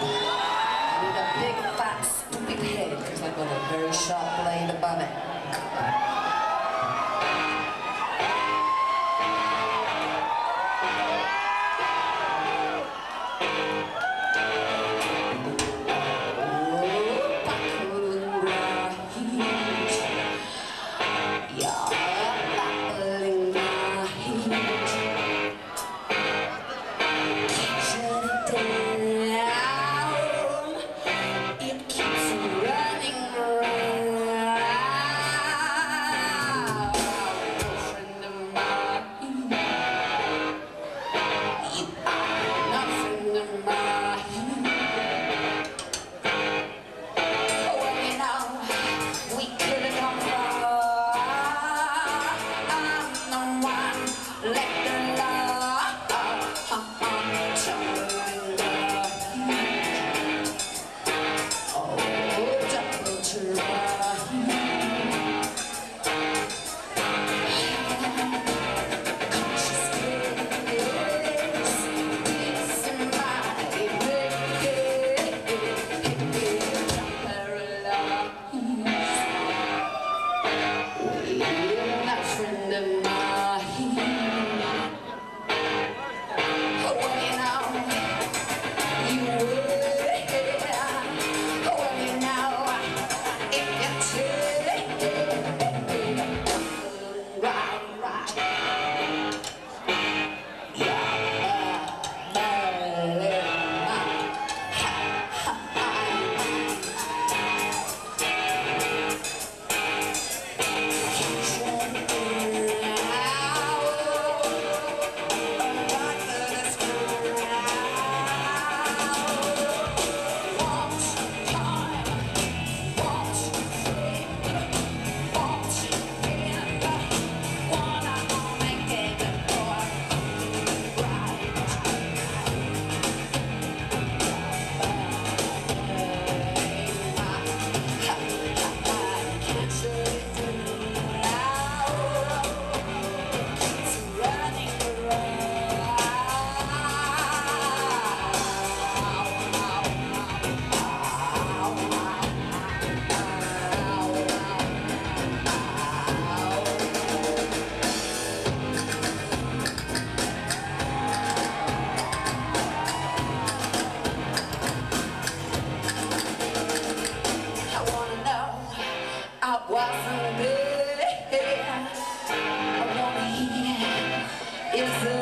With a big, fat, stupid head, because I've got a very sharp blade above it. Oh, the Yes.